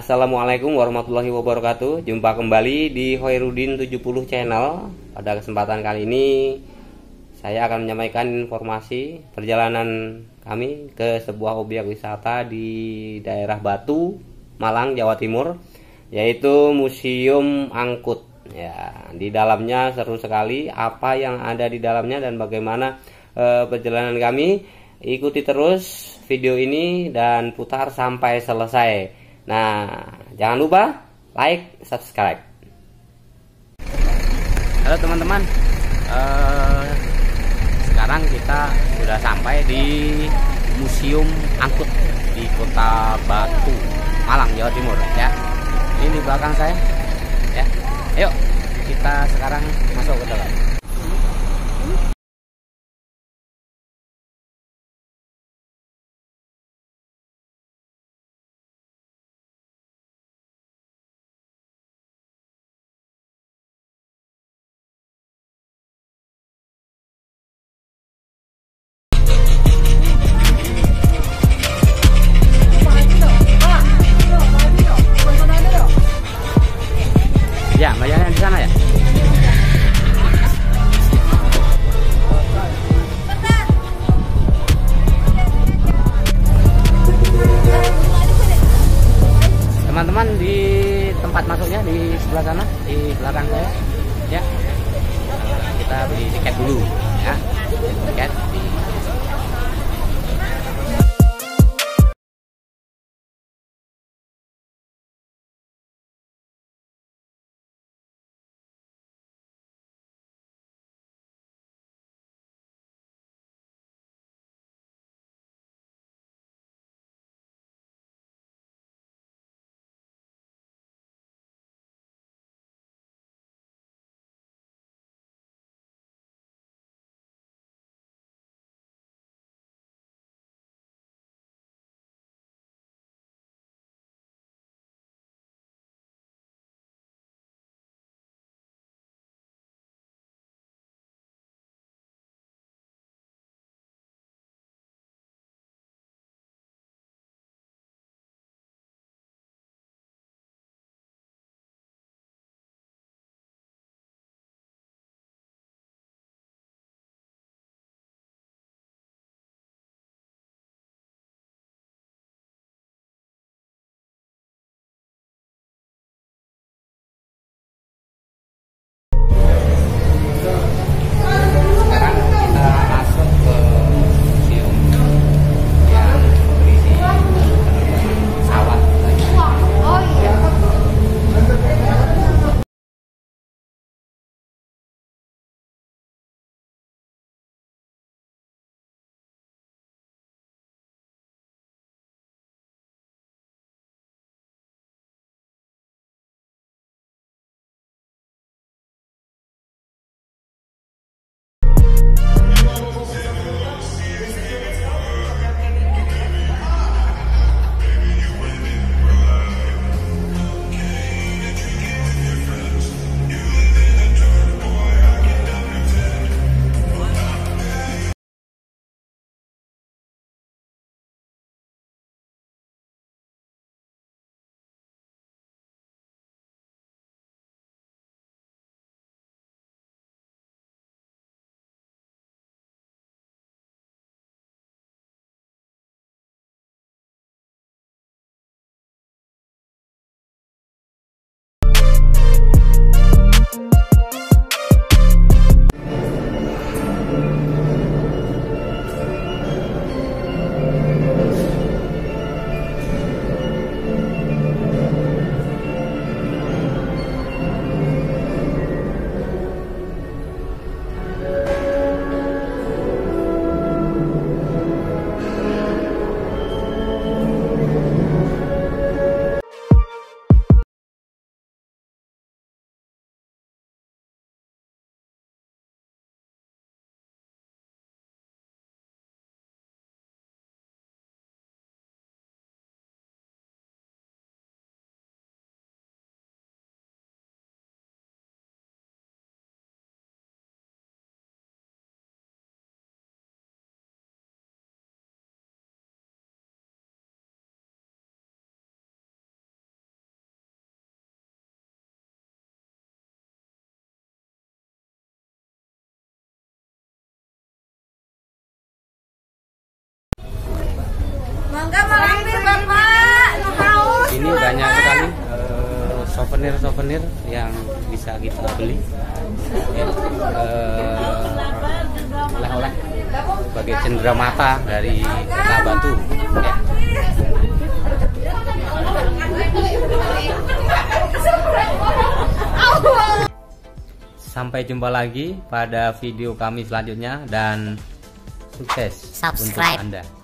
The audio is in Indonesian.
Assalamualaikum warahmatullahi wabarakatuh Jumpa kembali di Hoirudin 70 channel Pada kesempatan kali ini Saya akan menyampaikan informasi Perjalanan kami ke sebuah objek wisata Di daerah Batu, Malang, Jawa Timur Yaitu Museum Angkut Ya, di dalamnya seru sekali apa yang ada di dalamnya dan bagaimana e, perjalanan kami. Ikuti terus video ini dan putar sampai selesai. Nah, jangan lupa like, subscribe. Halo teman-teman, uh, sekarang kita sudah sampai di Museum Angkut di Kota Batu, Malang, Jawa Timur. Ya, ini di belakang saya. Ya, ayo kita sekarang masuk ke dalam. Teman-teman di tempat masuknya di sebelah sana, di belakang saya. Ya. Kita beli tiket dulu ya. Tiket di Enggak mau ambil Bapak, no haus. Ini banyak sekali eh, souvenir-souvenir yang bisa kita beli. Ya, eh, oleh-oleh sebagai cendera mata dari kota Batu. Ya. Sampai jumpa lagi pada video kami selanjutnya dan sukses subscribe. untuk Anda.